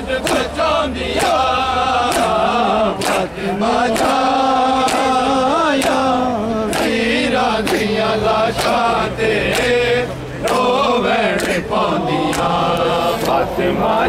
ਮੁਰਸ਼ਿਦ ਖਚਾਂਦੀਆ ਫਾਤਿਮਾ ਜਾਇਆ ਵੀਰਾਂ ਦੀਆਂ ਲਾਸ਼ਾਂ ਤੇ ਰੋਵਣ ਪਾਉਂਦੀਆਂ ਫਾਤਿਮਾ